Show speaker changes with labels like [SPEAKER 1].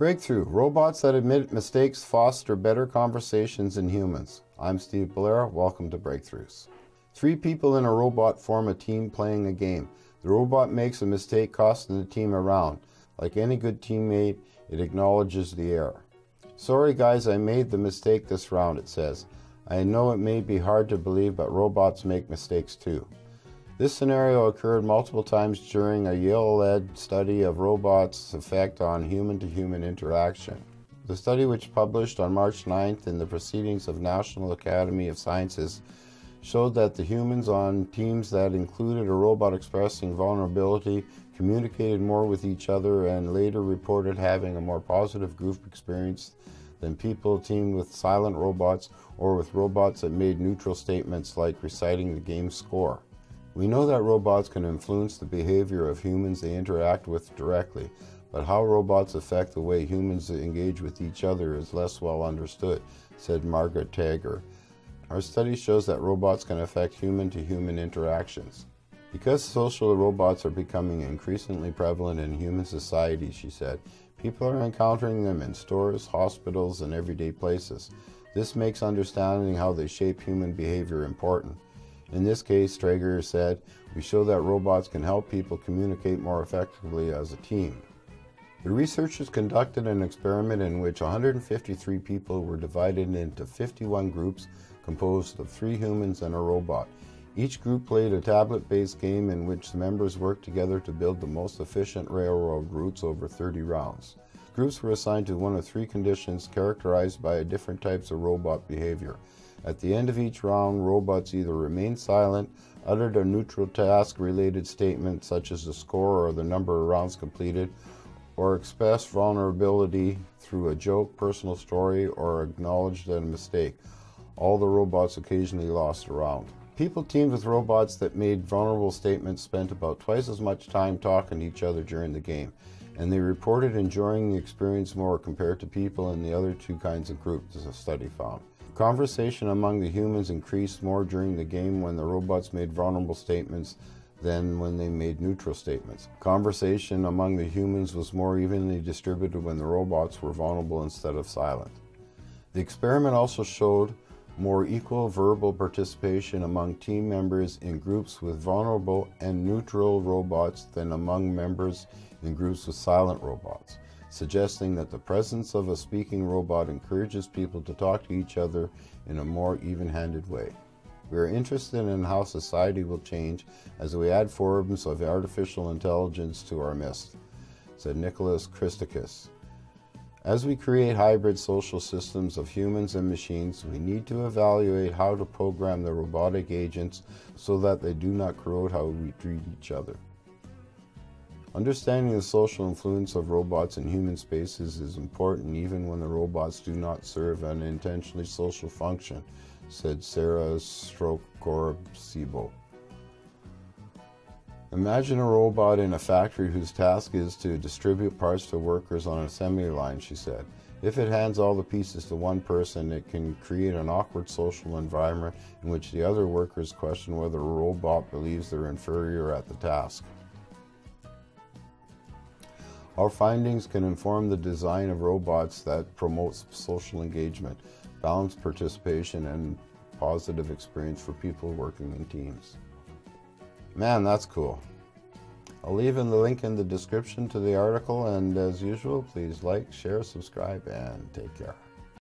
[SPEAKER 1] Breakthrough Robots that admit mistakes foster better conversations than humans. I'm Steve Bellera. Welcome to Breakthroughs. Three people in a robot form a team playing a game. The robot makes a mistake, costing the team a round. Like any good teammate, it acknowledges the error. Sorry, guys, I made the mistake this round, it says. I know it may be hard to believe, but robots make mistakes too. This scenario occurred multiple times during a Yale-led study of robots' effect on human-to-human interaction. The study, which published on March 9th in the Proceedings of National Academy of Sciences, showed that the humans on teams that included a robot expressing vulnerability communicated more with each other and later reported having a more positive group experience than people teamed with silent robots or with robots that made neutral statements like reciting the game's score. We know that robots can influence the behavior of humans they interact with directly, but how robots affect the way humans engage with each other is less well understood, said Margaret Traeger. Our study shows that robots can affect human-to-human -human interactions. Because social robots are becoming increasingly prevalent in human society, she said, people are encountering them in stores, hospitals, and everyday places. This makes understanding how they shape human behavior important. In this case, Traeger said, we show that robots can help people communicate more effectively as a team. The researchers conducted an experiment in which 153 people were divided into 51 groups composed of three humans and a robot. Each group played a tablet-based game in which the members worked together to build the most efficient railroad routes over 30 rounds. Groups were assigned to one of three conditions characterized by different types of robot behavior. At the end of each round, robots either remained silent, uttered a neutral task-related statement such as the score or the number of rounds completed, or expressed vulnerability through a joke, personal story, or acknowledged a mistake. All the robots occasionally lost a round. People teamed with robots that made vulnerable statements spent about twice as much time talking to each other during the game, and they reported enjoying the experience more compared to people in the other two kinds of groups, as a study found. Conversation among the humans increased more during the game when the robots made vulnerable statements than when they made neutral statements. Conversation among the humans was more evenly distributed when the robots were vulnerable instead of silent. The experiment also showed more equal verbal participation among team members in groups with vulnerable and neutral robots than among members in groups with silent robots suggesting that the presence of a speaking robot encourages people to talk to each other in a more even-handed way. We are interested in how society will change as we add forms of artificial intelligence to our midst, said Nicholas Christakis. As we create hybrid social systems of humans and machines, we need to evaluate how to program the robotic agents so that they do not corrode how we treat each other. Understanding the social influence of robots in human spaces is important even when the robots do not serve an intentionally social function, said Sarah Strohkorb Sebo. Imagine a robot in a factory whose task is to distribute parts to workers on an assembly line, she said. If it hands all the pieces to one person, it can create an awkward social environment in which the other workers question whether a robot believes they're inferior at the task. Our findings can inform the design of robots that promotes social engagement, balanced participation, and positive experience for people working in teams. Man, that's cool. I'll leave in the link in the description to the article, and as usual, please like, share, subscribe, and take care.